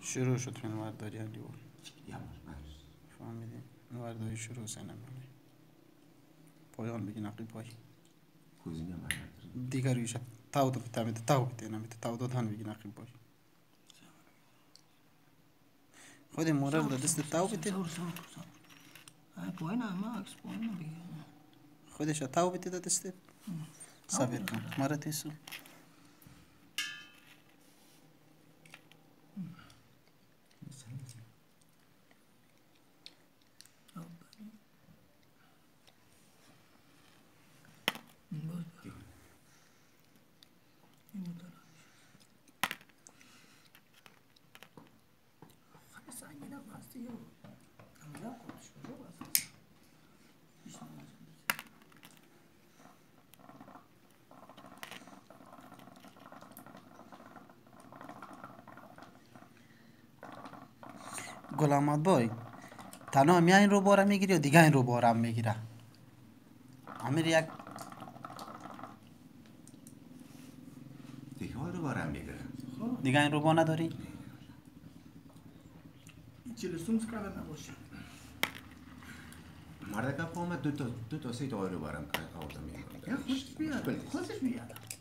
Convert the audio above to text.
شروع شد من ورداری علی بود. Yavaş ver. فهمیدی؟ ورداری شروع سنم پایان بگی نقی پای. دیگر رویش تاو تو بتامید تاو بده نمیده. تاو دادن بگی نقی پای. خود مورر دا دست تاو sabır sabır. Ay pojna Max pojna bi. خودش تاو بده دا دست صبر کن. مرا گلامات بای تنها می این رو بارم می‌گیره دیگه این رو بارم می‌گیره امیر یک دیگه رو بارم می‌گیره دیگه این رو با نداری؟ Hiç lüzumsuz kadar ne boşu. مرد که آمد دو تا دو تا سه تا رو بارم آورده می‌گیره Ya hoş bir adam.